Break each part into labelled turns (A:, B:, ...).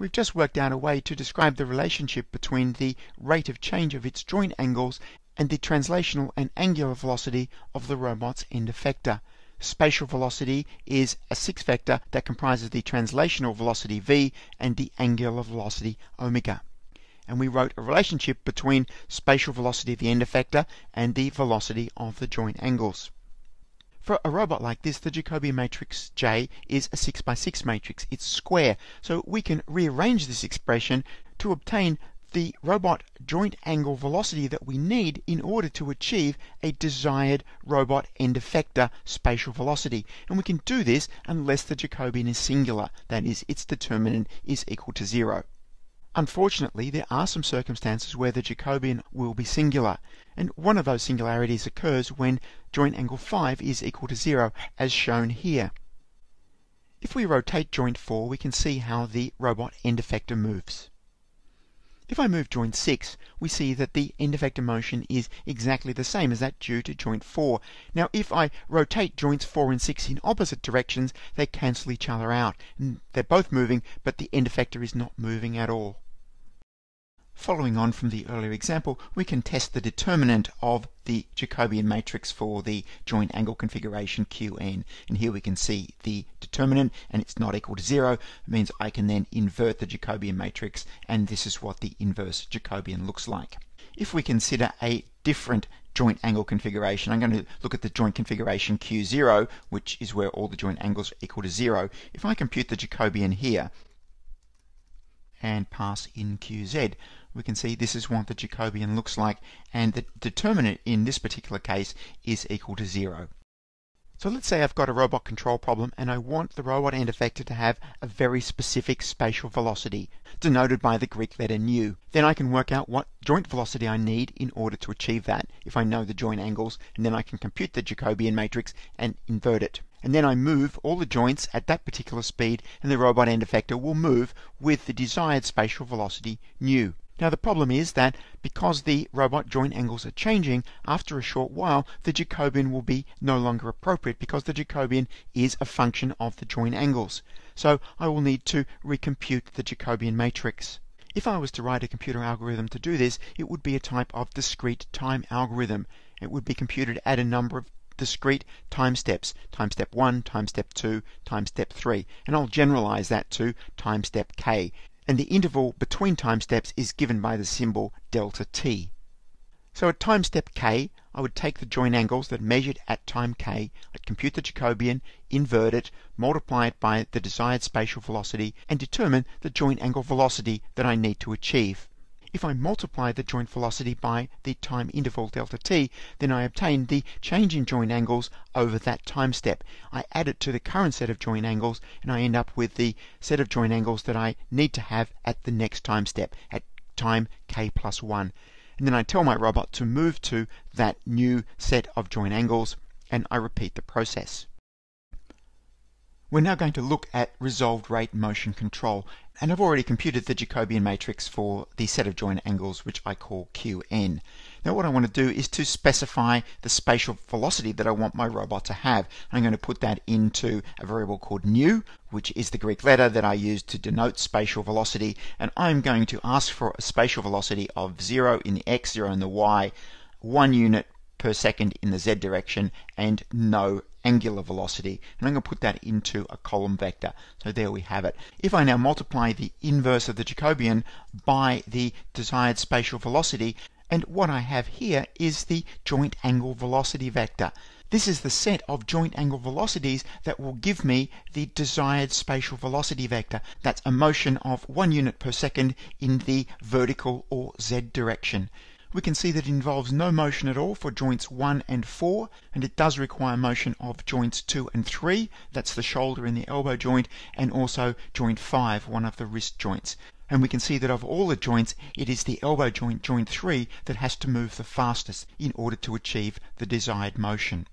A: We've just worked out a way to describe the relationship between the rate of change of its joint angles and the translational and angular velocity of the robot's end effector. Spatial velocity is a six vector that comprises the translational velocity v and the angular velocity omega. And we wrote a relationship between spatial velocity of the end effector and the velocity of the joint angles. For a robot like this, the Jacobian matrix J is a 6 by 6 matrix. It's square, so we can rearrange this expression to obtain the robot joint angle velocity that we need in order to achieve a desired robot end effector spatial velocity. And we can do this unless the Jacobian is singular, that is, its determinant is equal to zero. Unfortunately, there are some circumstances where the Jacobian will be singular, and one of those singularities occurs when joint angle 5 is equal to 0, as shown here. If we rotate joint 4, we can see how the robot end effector moves. If I move joint 6, we see that the end effector motion is exactly the same as that due to joint 4. Now if I rotate joints 4 and 6 in opposite directions, they cancel each other out. And they're both moving, but the end effector is not moving at all. Following on from the earlier example, we can test the determinant of the Jacobian matrix for the joint angle configuration Qn. And here we can see the determinant, and it's not equal to zero. It means I can then invert the Jacobian matrix, and this is what the inverse Jacobian looks like. If we consider a different joint angle configuration, I'm going to look at the joint configuration Q0, which is where all the joint angles are equal to zero. If I compute the Jacobian here, and pass in QZ, we can see this is what the Jacobian looks like, and the determinant in this particular case is equal to zero. So let's say I've got a robot control problem and I want the robot end effector to have a very specific spatial velocity, denoted by the Greek letter nu. Then I can work out what joint velocity I need in order to achieve that, if I know the joint angles, and then I can compute the Jacobian matrix and invert it and then I move all the joints at that particular speed and the robot end effector will move with the desired spatial velocity nu. Now the problem is that because the robot joint angles are changing, after a short while the Jacobian will be no longer appropriate because the Jacobian is a function of the joint angles. So I will need to recompute the Jacobian matrix. If I was to write a computer algorithm to do this, it would be a type of discrete time algorithm. It would be computed at a number of discrete time steps, time step 1, time step 2, time step 3, and I'll generalize that to time step k, and the interval between time steps is given by the symbol delta t. So at time step k, I would take the joint angles that measured at time k, I'd compute the Jacobian, invert it, multiply it by the desired spatial velocity, and determine the joint angle velocity that I need to achieve. If I multiply the joint velocity by the time interval delta t, then I obtain the change in joint angles over that time step. I add it to the current set of joint angles, and I end up with the set of joint angles that I need to have at the next time step, at time k plus 1. And then I tell my robot to move to that new set of joint angles, and I repeat the process. We're now going to look at resolved rate motion control and I've already computed the Jacobian matrix for the set of joint angles which I call Qn. Now what I want to do is to specify the spatial velocity that I want my robot to have. I'm going to put that into a variable called nu, which is the Greek letter that I use to denote spatial velocity, and I'm going to ask for a spatial velocity of 0 in the x, 0 in the y, 1 unit per second in the z direction, and no angular velocity. And I'm going to put that into a column vector. So there we have it. If I now multiply the inverse of the Jacobian by the desired spatial velocity, and what I have here is the joint angle velocity vector. This is the set of joint angle velocities that will give me the desired spatial velocity vector. That's a motion of one unit per second in the vertical or z direction we can see that it involves no motion at all for joints 1 and 4, and it does require motion of joints 2 and 3, that's the shoulder and the elbow joint, and also joint 5, one of the wrist joints. And we can see that of all the joints, it is the elbow joint, joint 3, that has to move the fastest in order to achieve the desired motion.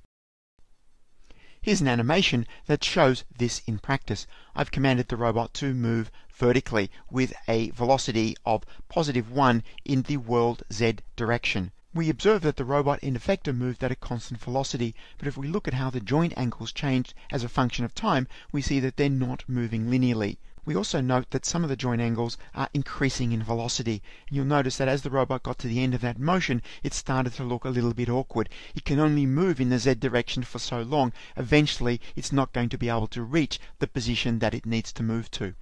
A: Here's an animation that shows this in practice. I've commanded the robot to move vertically with a velocity of positive 1 in the world z direction. We observe that the robot end effector moved at a constant velocity, but if we look at how the joint angles changed as a function of time, we see that they're not moving linearly. We also note that some of the joint angles are increasing in velocity. And you'll notice that as the robot got to the end of that motion, it started to look a little bit awkward. It can only move in the Z direction for so long. Eventually, it's not going to be able to reach the position that it needs to move to.